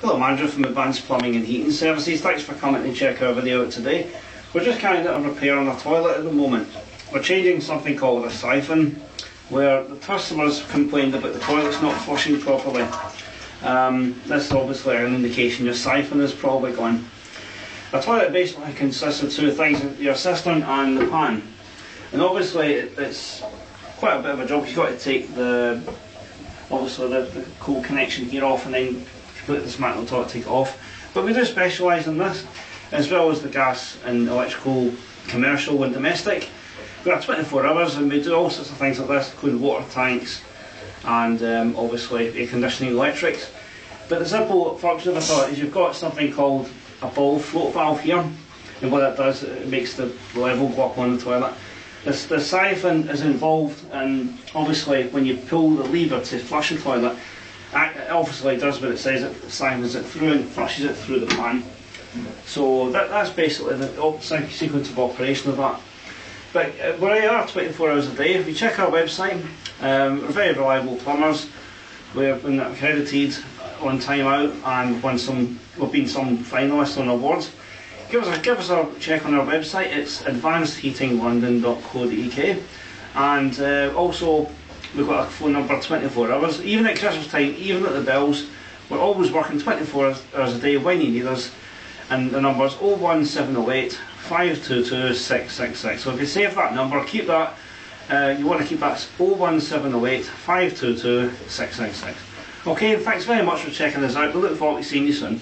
Hello, Andrew from Advanced Plumbing and Heating Services. Thanks for coming to check our video today. We're just carrying out a repair on a toilet at the moment. We're changing something called a siphon, where the customers complained about the toilets not flushing properly. Um, this is obviously an indication your siphon is probably gone. A toilet basically consists of two things, your cistern and the pan. And obviously it's quite a bit of a job. You've got to take the obviously the, the connection here off and then dismantle the toilet, take it off. But we do specialise in this, as well as the gas and electrical, commercial and domestic. We are 24 hours and we do all sorts of things like this, including water tanks and um, obviously air conditioning electrics. But the simple function of a toilet is you've got something called a ball float valve here, and what that does, it makes the level go up on the toilet. This, the siphon is involved, and obviously when you pull the lever to flush the toilet, obviously does what it says, it siphons it through and flushes it through the pan. So that, that's basically the sequence of operation of that. But uh, we are 24 hours a day. If you check our website, um, we're very reliable plumbers. Been accredited on time out and won some, we've been some finalists on awards. Give us a, give us a check on our website, it's advancedheatinglondon.co.uk and uh, also we've got a phone number 24 hours, even at Christmas time, even at the bells, we're always working 24 hours a day when you need us and the number is 01708 522 666. So if you save that number, keep that, uh, you want to keep that 01708 522 666. Okay, thanks very much for checking us out. We look forward to seeing you soon.